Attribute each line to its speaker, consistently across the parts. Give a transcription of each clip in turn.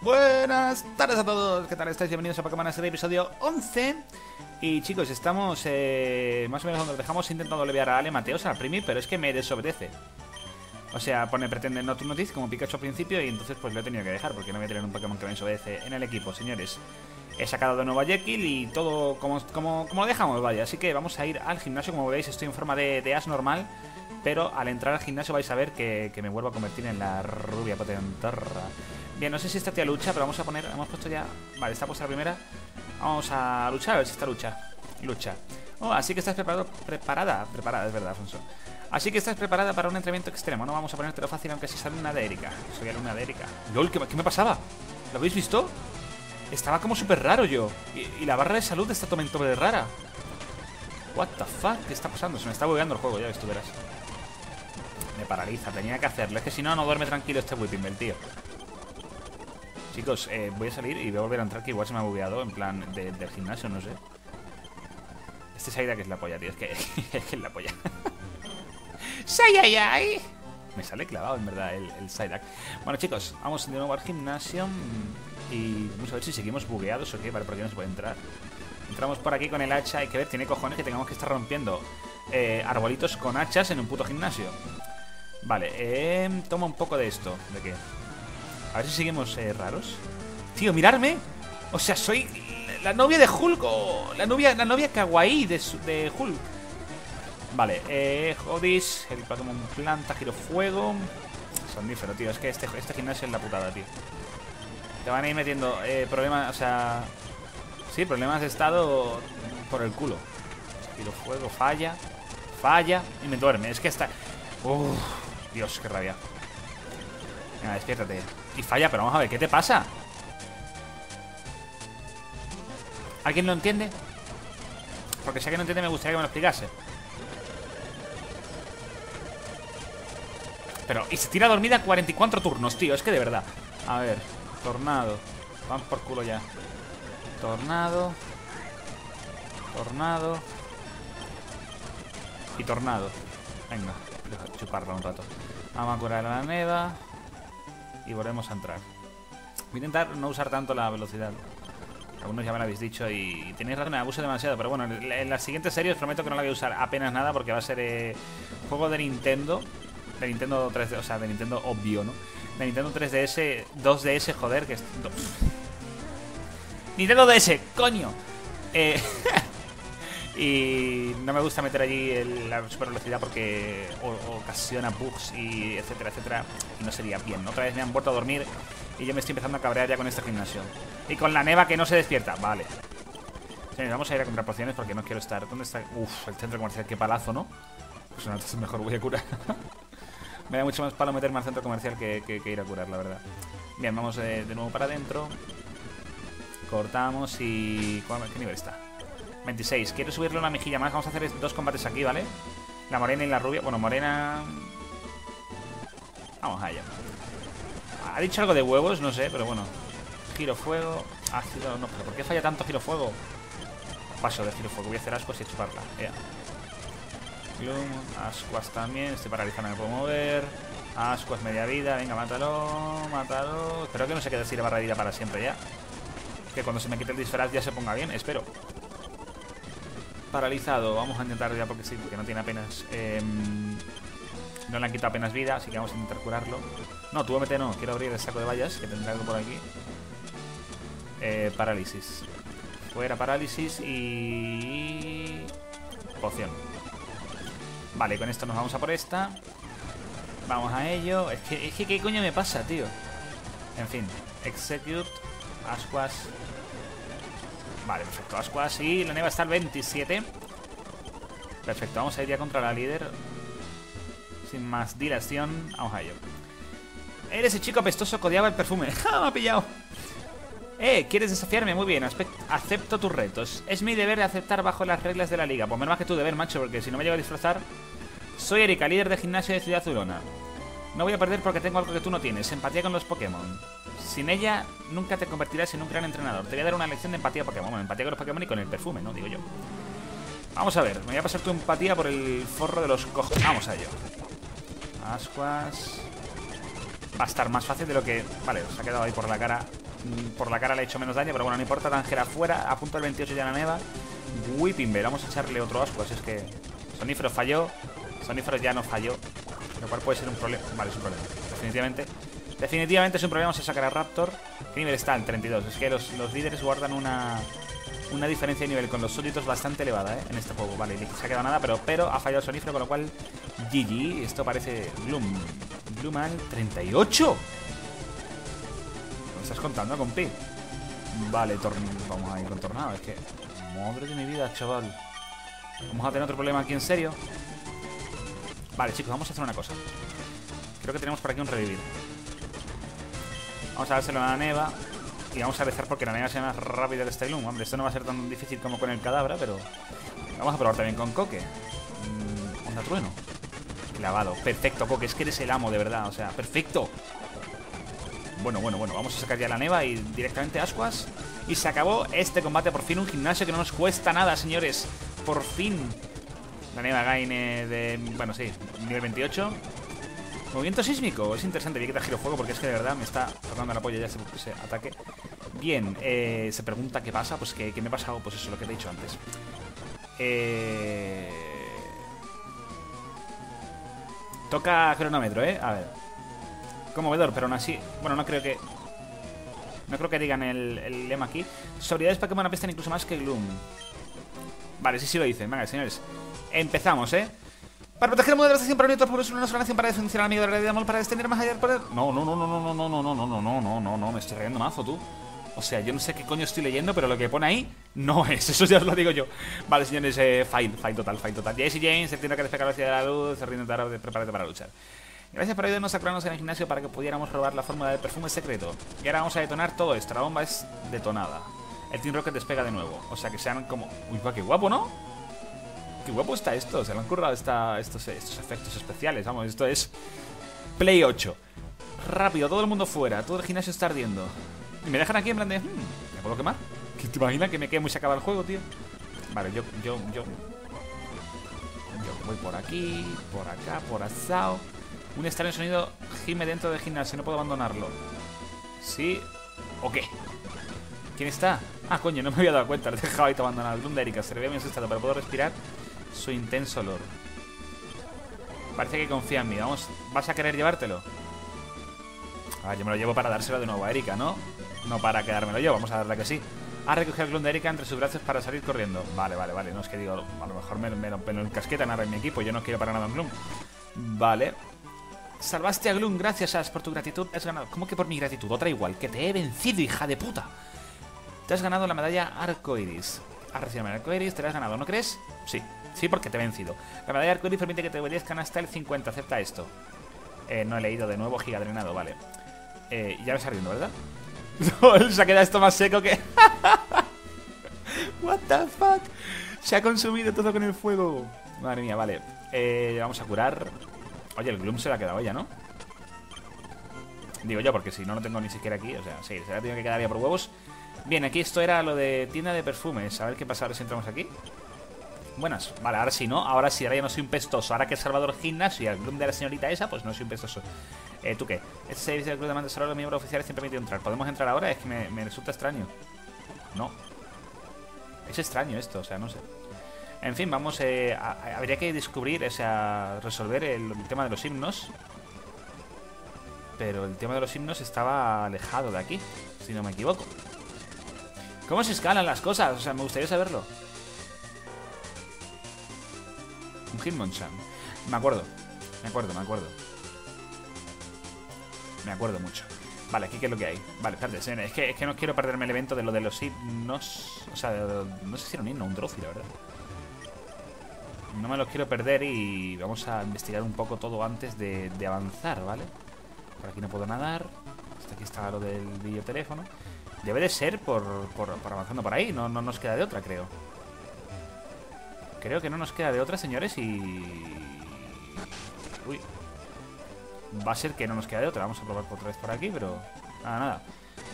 Speaker 1: Buenas tardes a todos, ¿qué tal estáis? Bienvenidos a Pokémon Serie episodio 11 Y chicos, estamos eh, más o menos donde dejamos intentando leviar a Ale Mateos, a Primi, pero es que me desobedece. O sea, pone pretende no notice como Pikachu al principio y entonces pues lo he tenido que dejar porque no voy a tener un Pokémon que me desobedece en el equipo, señores. He sacado de nuevo a Jekyll y todo como, como, como lo dejamos, vaya. Así que vamos a ir al gimnasio, como veis estoy en forma de, as normal pero al entrar al gimnasio vais a ver que, me vuelvo a convertir en la rubia potentorra Bien, no sé si esta tía lucha, pero vamos a poner... Hemos puesto ya... Vale, está puesta la primera. Vamos a luchar, a ver si esta lucha. Lucha. Oh, así que estás preparado, preparada Preparada, es verdad, Alfonso Así que estás preparada para un entrenamiento extremo. No vamos a ponértelo fácil aunque si sale una de Erika. Soy alumna de Erika. LOL, ¿qué, me pasaba? ¿Lo habéis visto? Estaba como súper raro yo. Y, la barra de salud está totalmente rara. What the fuck, ¿qué está pasando? Se me está bugueando el juego, ya ves, tú verás. Me paraliza, tenía que hacerlo. Es que si no, no duerme tranquilo este Whipping tío Chicos, eh, voy a salir y voy a volver a entrar Que igual se me ha bugueado en plan del gimnasio, no sé. Este Saida que es la polla, tío Es que es, la polla. ¡Sayayay! Me sale clavado, en verdad, el, el Bueno, chicos, vamos de nuevo al gimnasio Y vamos a ver si seguimos bugueados o qué Vale, porque no se puede entrar. Entramos por aquí con el hacha Hay que ver, tiene cojones que tengamos que estar rompiendo eh, Arbolitos con hachas en un puto gimnasio. Vale, eh, toma un poco de esto ¿De qué? A ver si seguimos eh, raros. Tío, mirarme. O sea, soy la novia de Hulk o la novia, la novia kawaii de, de Hulk. Vale, eh, Hodis, el Pokémon Planta, Giro Fuego. Sonífero, tío. Es que este, este gimnasio es la putada, tío. Te van a ir metiendo eh, problemas, o sea... Sí, problemas de estado por el culo. Giro Fuego, falla. Falla y me duerme. Es que está... Uf, Dios, qué rabia. Venga, despiértate. Y falla, pero vamos a ver, ¿qué te pasa? ¿Alguien lo entiende? Porque si alguien no entiende me gustaría que me lo explicase. Pero, y se tira dormida 44 turnos, tío Es que de verdad. A ver, tornado. Van por culo ya. Tornado. Tornado. Y tornado. Venga, chuparla un rato. Vamos a curar a la neva y volvemos a entrar. Voy a intentar no usar tanto la velocidad. Algunos ya me lo habéis dicho y tenéis razón, me abuso demasiado. Pero bueno, en las siguientes series prometo que no la voy a usar apenas nada porque va a ser eh, juego de Nintendo. De Nintendo 3D, o sea, de Nintendo obvio, ¿no? De Nintendo 3DS, 2DS, joder, que es... Nintendo DS, coño. Eh... Y no me gusta meter allí la super velocidad porque ocasiona bugs y etcétera, etcétera. Y no sería bien. Otra vez me han vuelto a dormir y yo me estoy empezando a cabrear ya con este gimnasio. Y con la neva que no se despierta. Vale. vamos a ir a comprar pociones porque no quiero estar. ¿Dónde está? Uf, el centro comercial. Qué palazo, ¿no? Pues entonces mejor voy a curar. me da mucho más palo meterme al centro comercial que, ir a curar, la verdad. Bien, vamos de, de nuevo para adentro. Cortamos y... ¿Qué nivel está? 26. Quiero subirle una mejilla más. Vamos a hacer dos combates aquí, ¿vale? La morena y la rubia. Bueno, morena... Vamos a ello. Ha dicho algo de huevos, no sé, pero bueno. Giro fuego. Ácido, no, pero ¿por qué falla tanto giro fuego? Paso de giro fuego. Voy a hacer ascuas y chuparla. Ya. Ascuas también. Estoy paralizado, no puedo mover. Ascuas media vida. Venga, mátalo. Mátalo. Espero que no se quede así de barra de vida para siempre ya. Que cuando se me quite el disfraz ya se ponga bien. Espero paralizado. Vamos a intentar ya porque sí, porque no tiene apenas... Em, no le han quitado apenas vida, así que vamos a intentar curarlo. No, tu MT no. Quiero abrir el saco de vallas, que tendrá algo por aquí. Eh, parálisis. Fuera parálisis y... Poción. Vale, con esto nos vamos a por esta. Vamos a ello. Es que, es que ¿qué coño me pasa, tío? En fin. Execute. Ascuas. Vale, perfecto. Ascuas y la neva está al 27. Perfecto, vamos a ir ya contra la líder. Sin más dilación, vamos a ello. Eres el chico apestoso que odiaba el perfume. ¡Ja! Me ha pillado. Eh, ¿quieres desafiarme? Muy bien, acepto tus retos. Es mi deber de aceptar bajo las reglas de la liga. Pues menos más que tu deber, macho, porque si no me llevo a disfrazar... Soy Erika, líder de gimnasio de Ciudad Zurona. No voy a perder porque tengo algo que tú no tienes, empatía con los Pokémon. Sin ella, nunca te convertirás en un gran entrenador. Te voy a dar una lección de empatía Pokémon. Bueno, empatía con los Pokémon y con el perfume, ¿no? Digo yo. Vamos a ver, me voy a pasar tu empatía por el forro de los cojos. Vamos a ello. Ascuas. Va a estar más fácil de lo que... Vale, se ha quedado ahí por la cara. mm, por la cara le he hecho menos daño, pero bueno, no importa. Tangera fuera, a punto del 28 ya la neva. Whipping Bear, vamos a echarle otro asco, así es que... Sonífero falló, Sonífero ya no falló, lo cual puede ser un problema. Vale, es un problema, definitivamente. Definitivamente es un problema, vamos a sacar a Raptor. ¿Qué nivel está? El 32. Es que los, los líderes guardan una, una diferencia de nivel con los súbditos bastante elevada ¿eh? en este juego. Vale, se ha quedado nada, pero, pero ha fallado el sonífero, con lo cual GG. Esto parece Gloom. Gloom al 38. ¿Lo estás contando, compi? Vale, vamos a ir con tornado. Es que... Madre de mi vida, chaval. Vamos a tener otro problema aquí en serio. Vale, chicos, vamos a hacer una cosa. Creo que tenemos por aquí un revivir. Vamos a dárselo a la neva. Y vamos a rezar porque la neva sea más rápida de este Gloom. Hombre, esto no va a ser tan difícil como con el cadabra, pero... Vamos a probar también con Coque. Mm, onda trueno. Clavado. Perfecto, Coque. Es que eres el amo, de verdad. O sea, perfecto. Bueno, bueno, bueno. Vamos a sacar ya la neva y directamente ascuas. Y se acabó este combate. Por fin un gimnasio que no nos cuesta nada, señores. Por fin. La neva Gaine de... Bueno, sí. Nivel 28. Movimiento sísmico, es interesante, vi que te giro fuego porque es que de verdad me está tocando la polla ya ese, ataque. Bien, eh, se pregunta qué pasa, pues que, me ha pasado, pues eso, lo que te he dicho antes. Eh... Toca cronómetro, ¿eh? A ver. Conmovedor, pero aún así... Bueno, no creo que... No creo que digan el, el lema aquí. Sus Pokémon apestan incluso más que Gloom. Vale, sí, sí lo dicen. Venga, señores. Empezamos, ¿eh? Para proteger el mundo de la para unir por una sola nación para defender al amigo de la realidad para extender más allá del poder. No, no, no, no, no, no, no, no, no, no, no, no, no, no, no, me estoy riendo mazo, tú. O sea, yo no sé qué coño estoy leyendo, pero lo que pone ahí no es. Eso ya os lo digo yo. Vale, señores, eh, fail, fail total, fail total. Jesse James, se tiene que despegar la de la luz, se rinde tarde, prepárate para luchar. Gracias por ayudarnos a curarnos en el gimnasio para que pudiéramos robar la fórmula del perfume secreto. Y ahora vamos a detonar todo esto. La bomba es detonada. El Team Rocket despega de nuevo. O sea que sean como... Uy, va, qué guapo, ¿no? qué guapo está esto. Se le han currado estos, estos efectos especiales. Vamos, esto es Play 8. Rápido, todo el mundo fuera. Todo el gimnasio está ardiendo. Y me dejan aquí en plan de... Hmm, ¿Me puedo quemar? ¿Qué te imaginas que me quemo y se acaba el juego, tío? Vale, yo, yo, yo... Yo voy por aquí, por acá, por asado. Un extraño sonido gime dentro del gimnasio. No puedo abandonarlo. ¿Sí? ¿O qué? ¿Quién está? Ah, coño, no me había dado cuenta. Lo he dejado ahí abandonado. El de Erika se le muy asustado, pero puedo respirar su intenso olor. Parece que confía en mí. Vamos, ¿vas a querer llevártelo? Ah, yo me lo llevo para dárselo de nuevo a Erika, ¿no? No para quedármelo yo, vamos a darle que sí. Ha recogido el clon de Erika entre sus brazos para salir corriendo. Vale, vale, vale. No es que digo, a lo mejor me, me, me, el casqueta nada en mi equipo. Yo no quiero para nada a Gloom. Vale. Salvaste a Gloom, gracias Ash por tu gratitud. Has ganado. ¿Cómo que por mi gratitud? Otra igual. Que te he vencido, hija de puta. Te has ganado la medalla arcoiris. Has recibido la medalla arcoiris, te la has ganado, ¿no crees? Sí. Sí, porque te he vencido. La medalla de arcoíris permite que te obedezcan hasta el 50. Acepta esto. Eh, no he leído de nuevo. Giga drenado, vale. Eh, ya me está riendo, ¿verdad? No, se ha quedado esto más seco que... What the fuck? Se ha consumido todo con el fuego. Madre mía, vale. Eh, vamos a curar. Oye, el Gloom se la ha quedado ya, ¿no? Digo yo, porque si no, no tengo ni siquiera aquí. O sea, sí, se la tiene que quedar ya por huevos. Bien, aquí esto era lo de tienda de perfumes. A ver qué pasa ahora si entramos aquí. Buenas. Vale, ahora sí, ¿no? Ahora sí, ahora ya no soy un pestoso. Ahora que Salvador Gimnasio y el club de la señorita esa, pues no soy un pestoso. Eh, ¿tú qué? Este servicio del club de mandos solo los miembros oficiales siempre permite entrar. ¿Podemos entrar ahora? Es que me, resulta extraño. No. Es extraño esto, o sea, no sé. En fin, vamos, eh, habría que descubrir, o sea, resolver el, tema de los himnos. Pero el tema de los himnos estaba alejado de aquí, si no me equivoco. ¿Cómo se escalan las cosas? O sea, me gustaría saberlo. Un Hitmonchan. Me acuerdo. Me acuerdo, me acuerdo. Me acuerdo mucho. Vale, aquí qué es lo que hay. Vale, espérate, es que, es que no quiero perderme el evento de lo de los himnos. O sea, no sé si era un himno un trofi, la verdad. No me los quiero perder y vamos a investigar un poco todo antes de, avanzar, ¿vale? Por aquí no puedo nadar. Hasta aquí está lo del videoteléfono. Debe de ser por, por, avanzando por ahí, no, no nos queda de otra, creo. Creo que no nos queda de otra, señores, y... Uy. Va a ser que no nos queda de otra. Vamos a probar otra vez por aquí, pero... Nada, nada.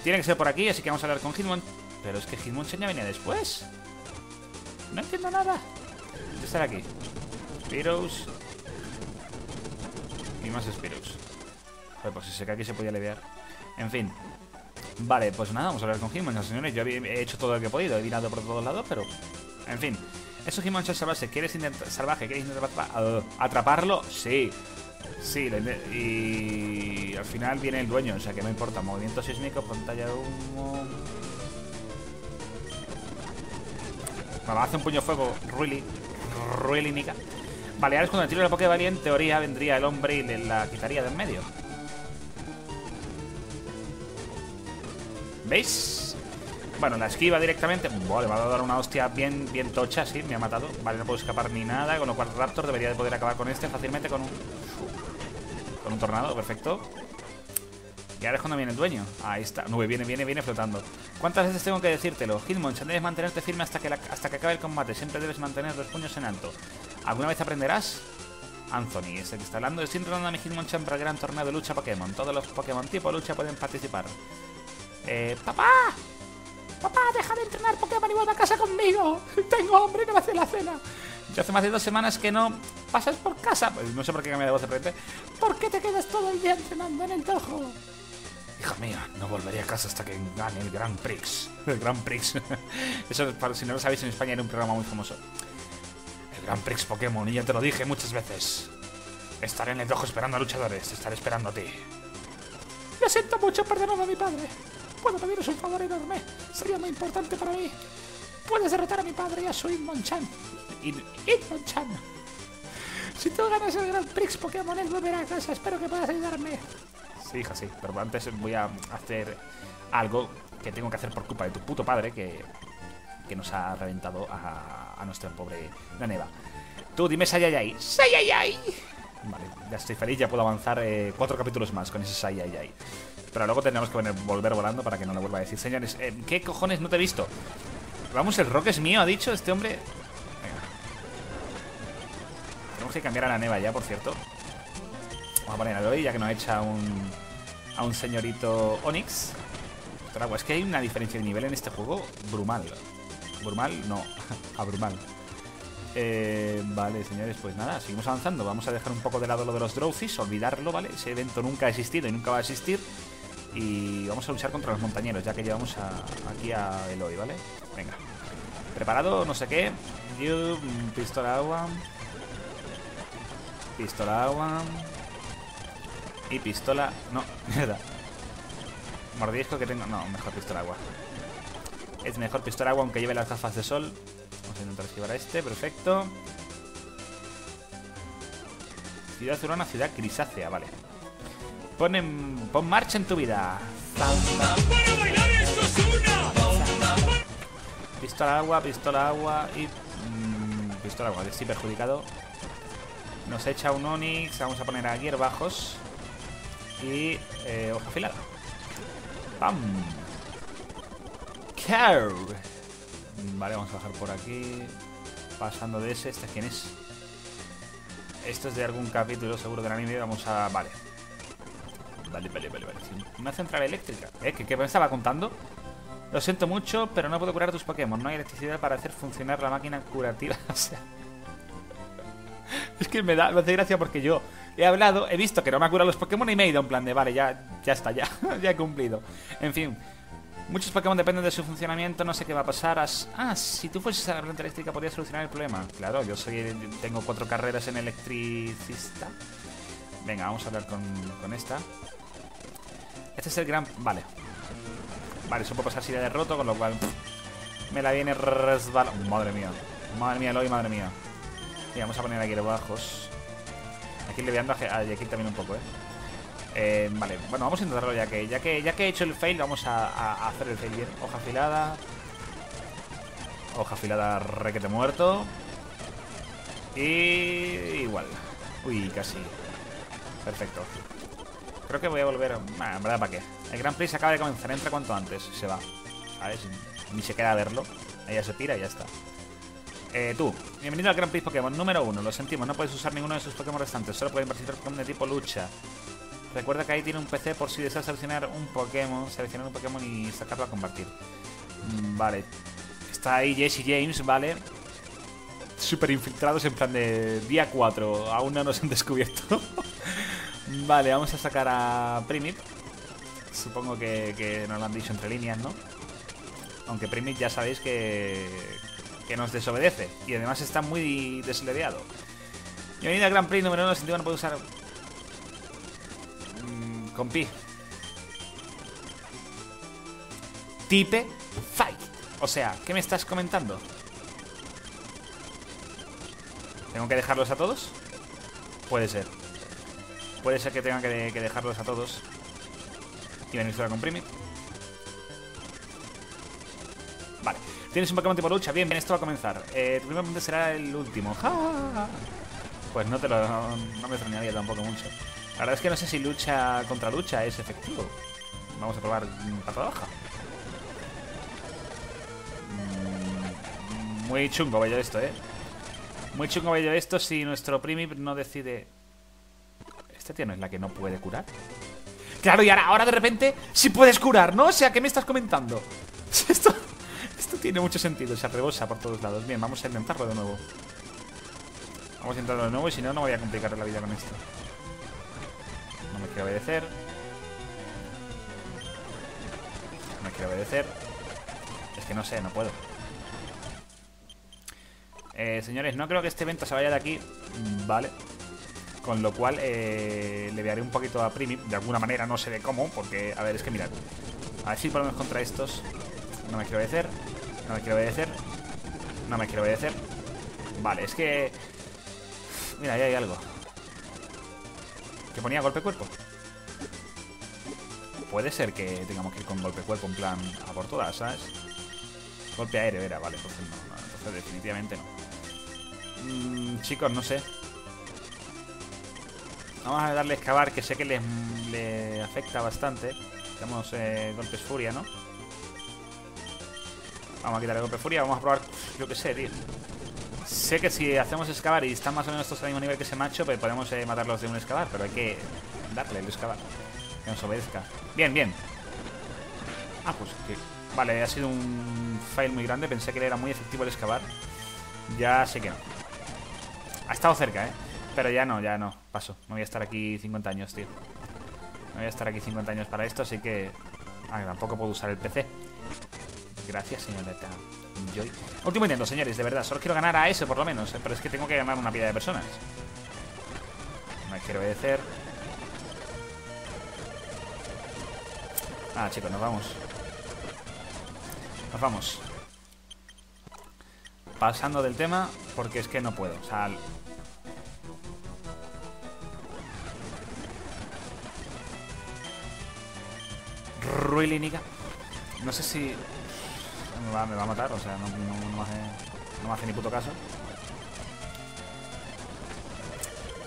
Speaker 1: Tiene que ser por aquí, así que vamos a hablar con Hitmon. Pero es que Hitmonchan ya venía después. No entiendo nada. ¿Qué estar aquí? Spiros. Y más Spiros. Joder, pues si se cae aquí se podía aliviar. En fin. Vale, pues nada, vamos a hablar con Hitmonchan, señores. Yo he hecho todo lo que he podido, he mirado por todos lados, pero... En fin. Eso Hitmonchan salvaje, ¿quieres intentar... Salvaje, ¿quieres intentar atraparlo? Sí. Sí, y al final viene el dueño, o sea que no importa. Movimiento sísmico, pantalla de humo... Vale, hace un puño de fuego, really, really nica. Vale, ahora es cuando el tiro de la Pokéball en teoría vendría el hombre y le la quitaría de en medio. ¿Veis? Bueno, la esquiva directamente. Vale, va a dar una hostia bien, bien tocha, sí, me ha matado. Vale, no puedo escapar ni nada, con lo cual Raptor debería de poder acabar con este fácilmente con un... Con un tornado, perfecto. Y ahora es cuando viene el dueño. Ahí está. Nube, viene, viene, viene flotando. ¿Cuántas veces tengo que decírtelo? Hitmonchan, debes mantenerte firme hasta que, hasta que acabe el combate. Siempre debes mantener los puños en alto. ¿Alguna vez aprenderás? Anthony es el que está hablando. Estoy entrenando a mi Hitmonchan para el gran torneo de lucha Pokémon. Todos los Pokémon tipo lucha pueden participar. Eh, ¡Papá! ¡Papá, deja de entrenar Pokémon y vuelve a casa conmigo! Tengo hambre y no me hace la cena. Yo hace más de dos semanas que no pasas por casa. Pues no sé por qué cambié de voz de frente. ¿Por qué te quedas todo el día entrenando en el dojo? Hija mía, no volveré a casa hasta que gane el Grand Prix. El Grand Prix. Eso, si no lo sabéis, en España era un programa muy famoso. El Grand Prix Pokémon, y ya te lo dije muchas veces. Estaré en el dojo esperando a luchadores, estaré esperando a ti. Lo siento mucho, perdonad a mi padre. Puedo pediros un favor enorme. Sería muy importante para mí. Puedes derrotar a mi padre y a su. Hitmonchan. Si tú ganas el Grand Prix Pokémon, él volverá a casa. Espero que puedas ayudarme. Sí, hija, sí. Pero antes voy a hacer algo que tengo que hacer por culpa de tu puto padre que, que nos ha reventado a, a nuestra pobre Naneva. Tú dime Sayayay. ¡Sayayay! Vale, ya estoy feliz, ya puedo avanzar eh, cuatro capítulos más con ese Sayayay. Pero luego tenemos que volver volando para que no le vuelva a decir. Señores, eh, ¿qué cojones no te he visto? Vamos, el rock es mío, ha dicho este hombre. Venga. Tenemos que cambiar a la neva ya, por cierto. Vamos a poner a Loi, ya que nos echa un, a un señorito Onix. Es que hay una diferencia de nivel en este juego brumal. Brumal, no, abrumal. Eh, vale, señores, pues nada, seguimos avanzando. Vamos a dejar un poco de lado lo de los Drowsies, olvidarlo, ¿vale? Ese evento nunca ha existido y nunca va a existir. Y vamos a luchar contra los montañeros, ya que llevamos aquí a Eloy, ¿vale? Venga. Preparado, no sé qué. You, pistola agua. Pistola agua. Y pistola... No, mierda. Mordisco que tengo... No, mejor pistola agua. Es mejor pistola agua aunque lleve las gafas de sol. Vamos a intentar esquivar a este, perfecto. Ciudad urbana, ciudad grisácea, vale. Pon, pon marcha en tu vida. Pistola agua, pistola agua y... Mmm, pistola agua, que estoy perjudicado. Nos echa un Onix, vamos a poner aquí bajos. Y eh, hoja afilada. ¡Pam! Curve. Vale, vamos a bajar por aquí. Pasando de ese. ¿Este quién es? Esto es de algún capítulo seguro del anime. Vamos a... Vale. Vale, vale, vale, vale. Una central eléctrica. ¿Eh? ¿Qué, qué me estaba contando? Lo siento mucho, pero no puedo curar tus Pokémon. No hay electricidad para hacer funcionar la máquina curativa. o sea... es que me da, me hace gracia porque yo he hablado, he visto que no me ha curado los Pokémon y me he ido en plan de, vale, ya, ya está, ya, ya he cumplido. En fin, muchos Pokémon dependen de su funcionamiento, no sé qué va a pasar. ah, si tú fueses a la planta eléctrica podrías solucionar el problema. Claro, yo soy tengo cuatro carreras en electricista. Venga, vamos a hablar con, con esta. Este es el gran... Vale. Vale, eso puede pasar si la derroto, con lo cual... me la viene resbalando. Madre mía. Madre mía, Eloy, madre mía. Y vamos a poner aquí los bajos. Aquí le voy dando a Yakir también un poco, ¿eh? ¿eh? Vale, bueno, vamos a intentarlo ya que, ya que ya que he hecho el fail, vamos a, hacer el fail bien. Hoja afilada. Hoja afilada requete muerto. Y igual. Uy, casi. Perfecto. Creo que voy a volver... en verdad, ¿para qué? El Grand Prix acaba de comenzar, entra cuanto antes. Se va. ¿Sabes? Ni se queda a verlo. Ella se tira y ya está. Eh, tú, bienvenido al Grand Prix Pokémon número 1. Lo sentimos, no puedes usar ninguno de sus Pokémon restantes. Solo pueden participar Pokémon de tipo lucha. Recuerda que ahí tiene un PC por si deseas seleccionar un Pokémon, seleccionar un Pokémon y sacarlo a compartir. Mm, vale. Está ahí Jesse James, ¿vale? Súper infiltrados en plan de día 4. Aún no nos han descubierto. vale, vamos a sacar a Primip. supongo que, nos lo han dicho entre líneas, ¿no? Aunque Primit ya sabéis que, que nos desobedece. Y además está muy desleviado. Bienvenido al Gran Prix número 1. Sin duda no puedo usar... Mm, con pi. Type Fight. O sea, ¿qué me estás comentando? ¿Tengo que dejarlos a todos? Puede ser. Puede ser que tenga que, dejarlos a todos. Y venir solo con Primit. Vale. Tienes un Pokémon tipo lucha. Bien, bien, esto va a comenzar. Eh, tu primer será el último. Pues no te lo. No me extrañaría tampoco mucho. La verdad es que no sé si lucha contra lucha es efectivo. Vamos a probar pata baja. Mm, muy chungo vaya esto, eh. Muy chungo vaya esto si nuestro Primip no decide. Este tío no es la que no puede curar. Claro, y ahora, ahora de repente sí puedes curar, ¿no? O sea, ¿qué me estás comentando? Esto, esto tiene mucho sentido, se rebosa por todos lados. Bien, vamos a intentarlo de nuevo. Vamos a intentarlo de nuevo y si no, no voy a complicar la vida con esto. No me quiero obedecer. No me quiero obedecer. Es que no sé, no puedo. Eh, señores, no creo que este evento se vaya de aquí. Vale. Con lo cual eh, le daré un poquito a Primip. De alguna manera, no sé de cómo. Porque, a ver, es que mirad. A ver si ponemos contra estos. No me quiero obedecer. No me quiero obedecer. No me quiero obedecer. Vale, es que... Mira, ahí hay algo. Que ponía golpe cuerpo. Puede ser que tengamos que ir con golpe cuerpo en plan a por todas, ¿sabes? Golpe aéreo era, vale, entonces no, entonces definitivamente no. Mm, chicos, no sé. Vamos a darle excavar, que sé que les, le afecta bastante. Tenemos eh, golpes furia, ¿no? Vamos a quitar el golpe furia, vamos a probar, yo que sé, tío. Sé que si hacemos excavar y están más o menos todos al mismo nivel que ese macho, pues podemos eh, matarlos de un excavar, pero hay que darle el excavar. Que nos obedezca. Bien, bien. Ah, pues que... Vale, ha sido un fail muy grande. Pensé que era muy efectivo el excavar. Ya sé que no. Ha estado cerca, ¿eh? Pero ya no, ya no. Paso. No voy a estar aquí 50 años, tío. No voy a estar aquí 50 años para esto, así que... Ah, tampoco puedo usar el PC. Gracias, señorita Joy. Último intento, señores, de verdad. Solo quiero ganar a ese, por lo menos. ¿eh? Pero es que tengo que ganar una pila de personas. No quiero obedecer. Ah, chicos, nos vamos. Nos vamos. Pasando del tema, porque es que no puedo. O sea... Ruilínica. No sé si me va, a matar, o sea, no, hace, no me hace ni puto caso.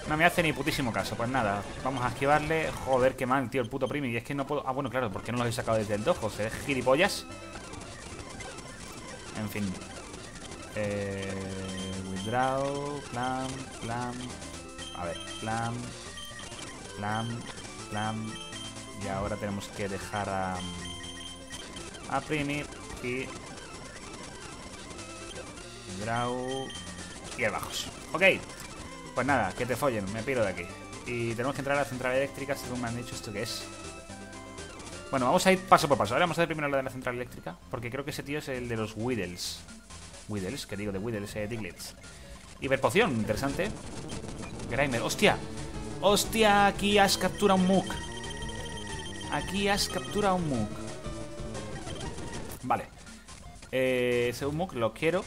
Speaker 1: No me hace ni putísimo caso. Pues nada, vamos a esquivarle. Joder, qué mal, tío, el puto primi. Y es que no puedo... Ah, bueno, claro, porque no los he sacado desde el dojo? ¿Se ve gilipollas? En fin. Eh, withdraw, plan, plan. A ver, plan, plan, plan. Y ahora tenemos que dejar a... A Primi y Draw y el bajos. Ok, pues nada, que te follen, me piro de aquí. Y tenemos que entrar a la central eléctrica, según me han dicho esto que es. Bueno, vamos a ir paso por paso. Ahora vamos a ver primero la de la central eléctrica, porque creo que ese tío es el de los Widdles. Widdles, que digo de Widdles, eh, Diglets. Hiperpoción, interesante. Grimer, hostia. Hostia, aquí has capturado un Mook. Aquí has capturado un Mook. Vale. Eh, ese Muk lo quiero.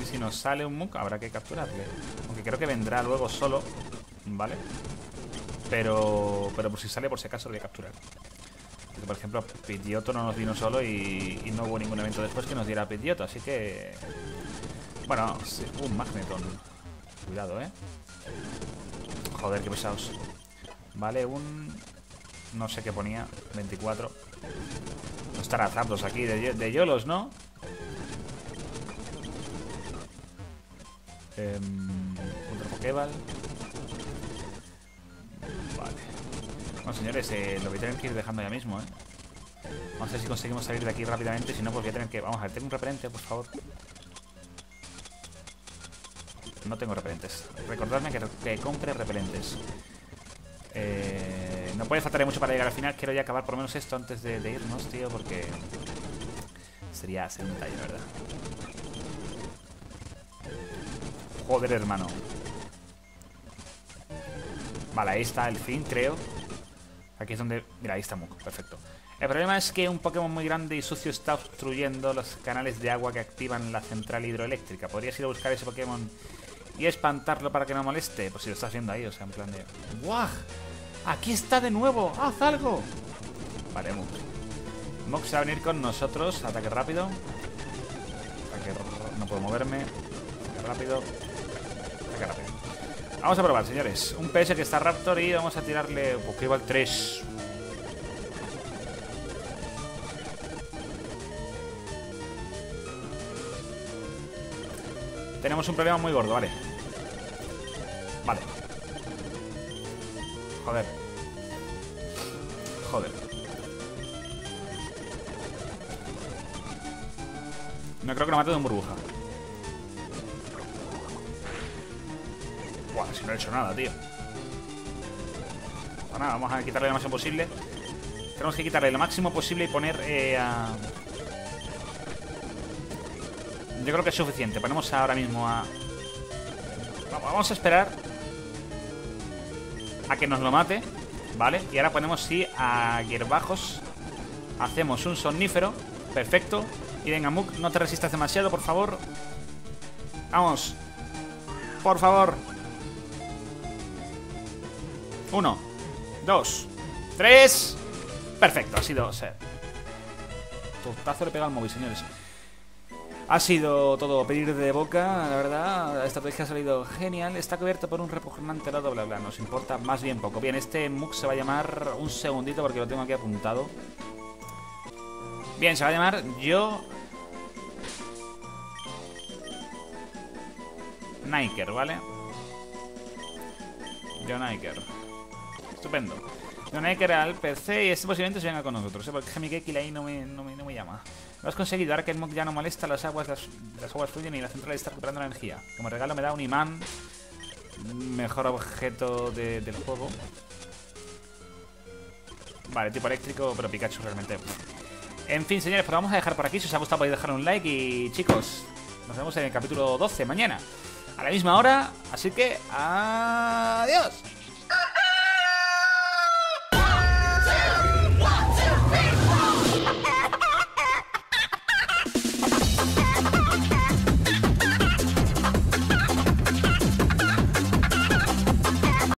Speaker 1: Y si nos sale un Muk, habrá que capturarle. Aunque creo que vendrá luego solo. Vale. Pero, pero por si sale, por si acaso lo voy a capturar. por ejemplo, Pidgeotto no nos vino solo y, no hubo ningún evento después que nos diera Pidgeotto. Así que... Bueno, un Magneton. Cuidado, ¿eh? Joder, qué pesados. Vale, un... No sé qué ponía. 24. No estará Zapdos aquí de, Yolos, ¿no? Em, otro Pokéball. Vale. Bueno, señores, eh, lo voy a tener que ir dejando ya mismo, ¿eh? Vamos a ver si conseguimos salir de aquí rápidamente. Si no, pues voy a tener que... Vamos a ver, tengo un repelente, por favor. No tengo repelentes. Recordadme que, que compre repelentes. Eh, no puede faltar mucho para llegar al final. Quiero ya acabar por lo menos esto antes de, irnos, tío, porque sería, sería un ¿verdad? Joder, hermano. Vale, ahí está el fin, creo. Aquí es donde... Mira, ahí está Muk, perfecto. El problema es que un Pokémon muy grande y sucio está obstruyendo los canales de agua que activan la central hidroeléctrica. ¿Podrías ir a buscar ese Pokémon y espantarlo para que no moleste? Pues si lo estás viendo ahí, o sea, en plan de... ¡Guau! ¡Aquí está de nuevo! ¡Haz algo! Vale, se va a venir con nosotros. Ataque rápido. Ataque... No puedo moverme. Ataque rápido. Ataque rápido. Vamos a probar, señores. Un PS que está Raptor y vamos a tirarle Pokéball 3. Tenemos un problema muy gordo. Vale. Joder. Joder. No creo que lo mate de un burbuja. Buah, si no he hecho nada, tío. Pues nada, vamos a quitarle lo máximo posible. Tenemos que quitarle lo máximo posible y poner eh, a... Yo creo que es suficiente. Ponemos ahora mismo a... Vamos a esperar a que nos lo mate, ¿vale? Y ahora ponemos sí a hierbajos. Hacemos un somnífero. Perfecto. Y venga, Muk, no te resistas demasiado, por favor. Vamos. Por favor. Uno. Dos. Tres. Perfecto, ha sido... O sea, Tortazo le pega al móvil, señores. Ha sido todo pedir de boca, la verdad. Esta estrategia ha salido genial. Está cubierto por un repugnante lado, bla, bla. Nos importa más bien poco. Bien, este MOOC se va a llamar... Un segundito porque lo tengo aquí apuntado. Bien, se va a llamar Yo... Niker, ¿vale? Yo Niker. Estupendo. Yo Niker al PC y este posiblemente se venga con nosotros, ¿eh? porque Gemigeki ahí no me, no, me, no me llama. Lo has conseguido, ahora que el Mok ya no molesta, las aguas, las, aguas fluyen y la central está recuperando la energía. Como regalo me da un imán, mejor objeto del juego. Vale, tipo eléctrico, pero Pikachu realmente... En fin, señores, pues vamos a dejar por aquí. Si os ha gustado podéis dejar un like y chicos, nos vemos en el capítulo 12 mañana. A la misma hora, así que... ¡Adiós!